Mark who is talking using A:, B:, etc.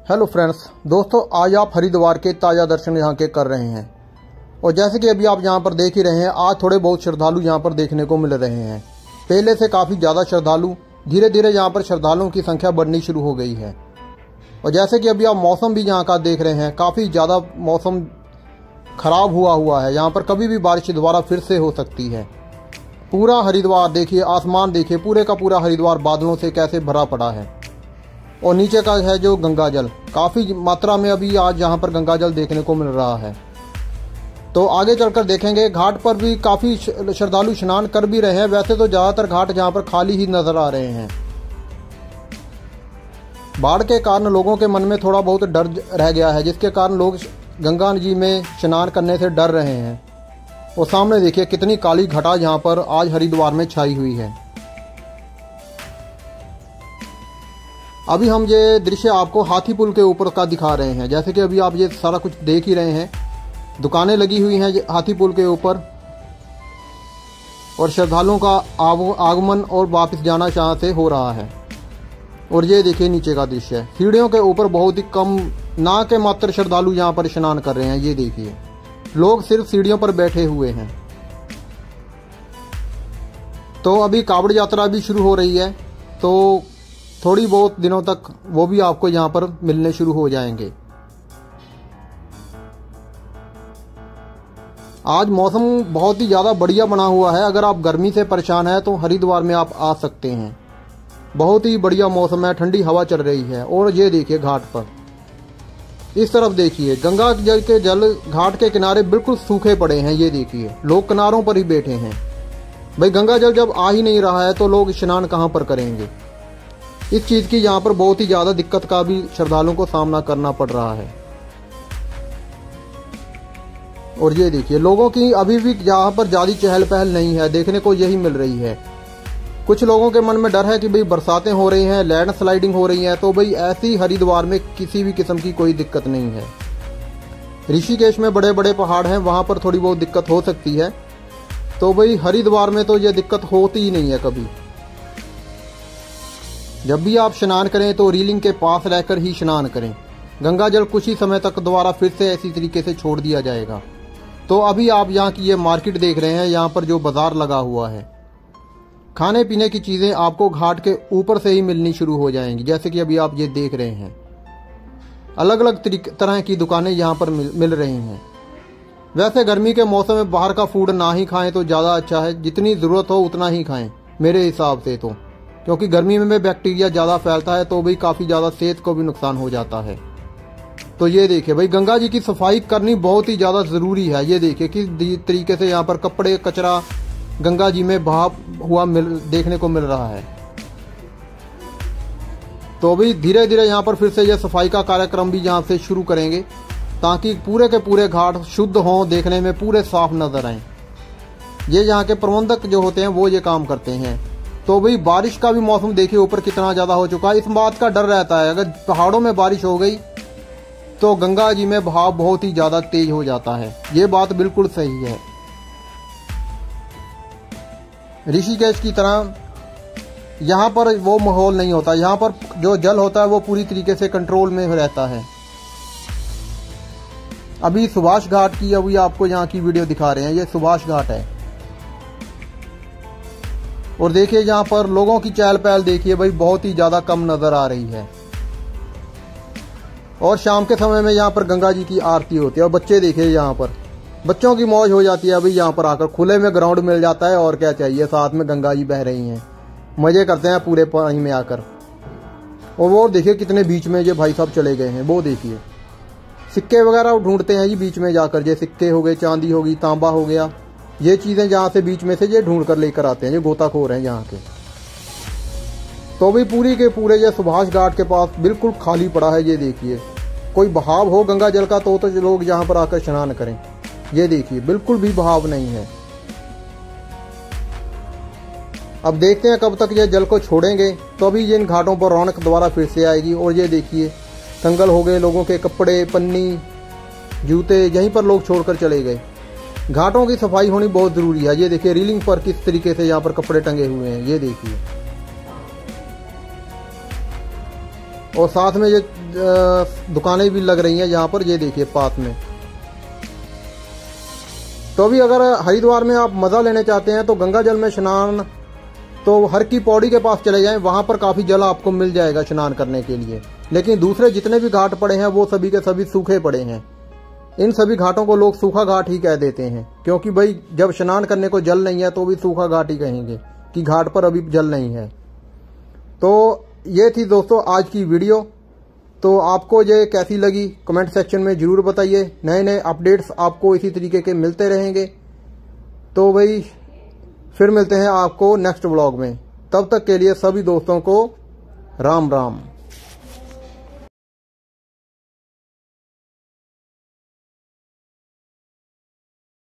A: Hello friends, दोस्तों, आज आप हरिद्वार के ताज़ा दर्शन यहाँ के कर रहे हैं। और जैसे कि अभी आप यहाँ पर देख ही रहे हैं, आज थोड़े बहुत श्रद्धालु यहाँ पर देखने को मिल रहे हैं। पहले से काफ़ी ज़्यादा श्रद्धालु धीरे धीरे यहाँ पर श्रद्धालुओं की संख्या बढ़नी शुरू हो गई है। और जैसे कि अभी आप मौसम भी यहाँ का देख रहे हैं, काफ़ी ज़्यादा मौसम खराब हुआ हुआ है। यहाँ पर कभी भी बारिश दोबारा फिर से हो सकती है। पूरा हरिद्वार देखिए, आसमान देखिए, पूरे का पूरा हरिद्वार बादलों से कैसे भरा पड़ा है। और नीचे का है जो गंगा जल। काफ़ी मात्रा में अभी आज यहाँ पर गंगा जल देखने को मिल रहा है। तो आगे चलकर देखेंगे, घाट पर भी काफ़ी श्रद्धालु स्नान कर भी रहे हैं। वैसे तो ज़्यादातर घाट जहाँ पर खाली ही नज़र आ रहे हैं। बाढ़ के कारण लोगों के मन में थोड़ा बहुत डर रह गया है, जिसके कारण लोग गंगा जी में स्नान करने से डर रहे हैं। और सामने देखिए, कितनी काली घटा यहाँ पर आज हरिद्वार में छाई हुई है। अभी हम ये दृश्य आपको हाथी पुल के ऊपर का दिखा रहे हैं। जैसे कि अभी आप ये सारा कुछ देख ही रहे हैं। दुकानें लगी हुई हैं हाथी पुल के ऊपर। और श्रद्धालुओं का आगमन और वापस जाना जहाँ से हो रहा है। और ये देखिए नीचे का दृश्य है। सीढ़ियों के ऊपर बहुत ही कम ना के मात्र श्रद्धालु यहाँ पर स्नान कर रहे हैं, ये देखिए। लोग सिर्फ़ सीढ़ियों पर बैठे हुए हैं। तो अभी कावड़ यात्रा भी शुरू हो रही है। तो थोड़ी बहुत दिनों तक वो भी आपको यहाँ पर मिलने शुरू हो जाएँगे। आज मौसम बहुत ही ज़्यादा बढ़िया बना हुआ है। अगर आप गर्मी से परेशान हैं तो हरिद्वार में आप आ सकते हैं। बहुत ही बढ़िया मौसम है, ठंडी हवा चल रही है। और ये देखिए घाट पर। इस तरफ़ देखिए, गंगा जल के जल घाट के किनारे बिल्कुल सूखे पड़े हैं, ये देखिए। लोग किनारों पर ही बैठे हैं। भाई गंगा जल जब आ ही नहीं रहा है तो लोग स्नान कहाँ पर करेंगे? इस चीज़ की यहाँ पर बहुत ही ज़्यादा दिक्कत का भी श्रद्धालुओं को सामना करना पड़ रहा है। और ये देखिए, लोगों की अभी भी यहाँ पर ज़्यादा चहल पहल नहीं है, देखने को यही मिल रही है। कुछ लोगों के मन में डर है कि भाई बरसातें हो रही हैं लैंड स्लाइडिंग हो रही है तो भाई ऐसी हरिद्वार में किसी भी किस्म की कोई दिक्कत नहीं है। ऋषिकेश में बड़े बड़े पहाड़ हैं, वहाँ पर थोड़ी बहुत दिक्कत हो सकती है। तो भाई हरिद्वार में तो यह दिक्कत होती ही नहीं है कभी। जब भी आप स्नान करें तो रीलिंग के पास रहकर ही स्नान करें। गंगा जल कुछ ही समय तक दोबारा फिर से ऐसी तरीके से छोड़ दिया जाएगा। तो अभी आप यहाँ की ये मार्केट देख रहे हैं यहाँ पर जो बाज़ार लगा हुआ है। खाने पीने की चीज़ें आपको घाट के ऊपर से ही मिलनी शुरू हो जाएँगी जैसे कि अभी आप ये देख रहे हैं। अलग अलग तरह की दुकानें यहाँ पर मिल, मिल रही हैं। वैसे गर्मी के मौसम में बाहर का फ़ूड ना ही खाएँ तो ज़्यादा अच्छा है जितनी ज़रूरत हो उतना ही खाएँ मेरे हिसाब से तो। क्योंकि गर्मी में भी बैक्टीरिया ज़्यादा फैलता है तो भी काफ़ी ज़्यादा सेहत को भी नुकसान हो जाता है। तो ये देखिए भाई, गंगा जी की सफ़ाई करनी बहुत ही ज़्यादा ज़रूरी है। ये देखिए किस तरीके से यहाँ पर कपड़े, कचरा गंगा जी में भाव हुआ मिल देखने को मिल रहा है। तो अभी धीरे धीरे यहाँ पर फिर से यह सफ़ाई का कार्यक्रम भी यहाँ से शुरू करेंगे, ताकि पूरे के पूरे घाट शुद्ध हों, देखने में पूरे साफ़ नज़र आए। ये यहाँ के प्रबंधक जो होते हैं, वो ये काम करते हैं। तो भाई बारिश का भी मौसम देखिए, ऊपर कितना ज़्यादा हो चुका है। इस बात का डर रहता है। अगर पहाड़ों में बारिश हो गई तो गंगा जी में भाव बहुत ही ज़्यादा तेज हो जाता है। ये बात बिल्कुल सही है। ऋषिकेश की तरह यहाँ पर वो माहौल नहीं होता। यहाँ पर जो जल होता है, वो पूरी तरीके से कंट्रोल में रहता है। अभी सुभाष घाट की अभी आपको यहाँ की वीडियो दिखा रहे हैं। ये सुभाष घाट है। और देखिए यहाँ पर लोगों की चहल पहल देखिए भाई, बहुत ही ज़्यादा कम नज़र आ रही है। और शाम के समय में यहाँ पर गंगा जी की आरती होती है और बच्चे देखिए यहाँ पर। बच्चों की मौज हो जाती है अभी यहाँ पर आकर। खुले में ग्राउंड मिल जाता है और क्या चाहिए, साथ में गंगा जी बह रही हैं। मज़े करते हैं पूरे पानी में आकर। और वो देखिए कितने बीच में ये भाई साहब चले गए हैं, वो देखिए। सिक्के वगैरह ढूंढते हैं जी बीच में जाकर ये सिक्के हो गए, चांदी होगी तांबा हो गया। ये चीज़ें जहाँ से बीच में से ये ढूंढ कर लेकर आते हैं, ये गोताखोर हैं यहाँ के। तो भी पूरी के पूरे ये सुभाष घाट के पास बिल्कुल खाली पड़ा है, ये देखिए। कोई बहाव हो गंगा जल का तो तो लोग यहाँ पर आकर स्नान करें। ये देखिए, बिल्कुल भी बहाव नहीं है। अब देखते हैं कब तक ये जल को छोड़ेंगे तो अभी ये इन घाटों पर रौनक दोबारा फिर से आएगी। और ये देखिए, कंगल हो गए लोगों के कपड़े, पन्नी, जूते, यहीं पर लोग छोड़कर चले गए। घाटों की सफ़ाई होनी बहुत ज़रूरी है। ये देखिए, रीलिंग पर किस तरीके से यहाँ पर कपड़े टंगे हुए हैं, ये देखिए। और साथ में ये दुकानें भी लग रही हैं यहाँ पर, ये देखिए, पास में। तो अभी अगर हरिद्वार में आप मज़ा लेने चाहते हैं तो गंगा जल में स्नान तो हर की पौड़ी के पास चले जाएँ, वहाँ पर काफ़ी जल आपको मिल जाएगा स्नान करने के लिए। लेकिन दूसरे जितने भी घाट पड़े हैं, वो सभी के सभी सूखे पड़े हैं। इन सभी घाटों को लोग सूखा घाट ही कह देते हैं। क्योंकि भाई, जब स्नान करने को जल नहीं है तो भी सूखा घाट ही कहेंगे कि घाट पर अभी जल नहीं है। तो ये थी दोस्तों आज की वीडियो। तो आपको ये कैसी लगी, कमेंट सेक्शन में ज़रूर बताइए। नए नए अपडेट्स आपको इसी तरीके के मिलते रहेंगे। तो भाई, फिर मिलते हैं आपको नेक्स्ट ब्लॉग में। तब तक के लिए सभी दोस्तों को राम राम